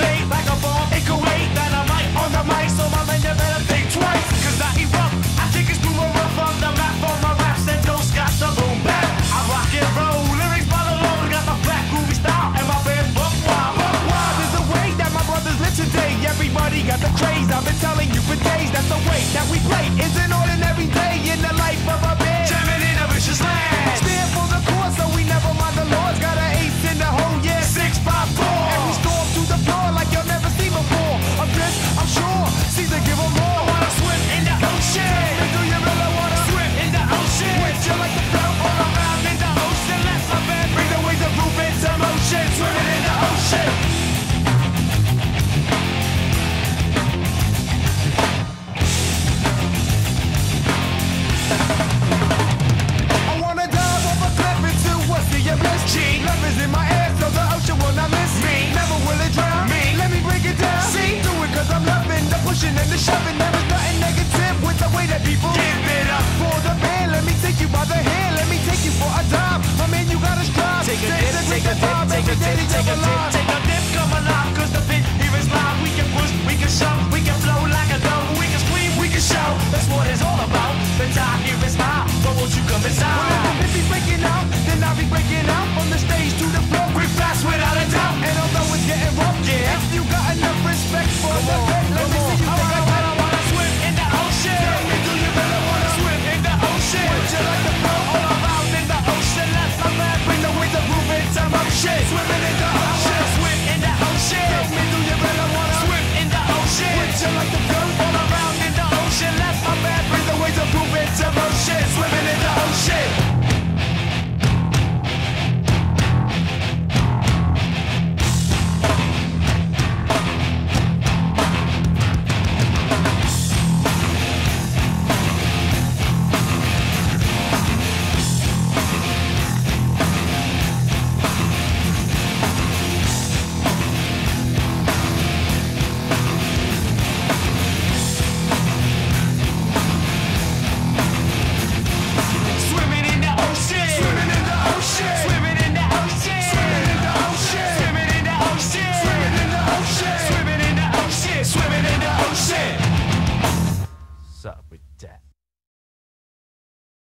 elevate like a pushing and the shoving. There is nothing negative with the way that people give it up for the band. Let me take you by the hand. Let me take you for a dive. My man, you gotta strive. Take a dip, take a dip, take a dip, take a dip, take a dip. take a dip. Come alive, cause the beat here is live. We can push, we can shove, we can flow like a dove. We can scream, we can shout. That's what it's all about. The time here is high, but won't you come inside?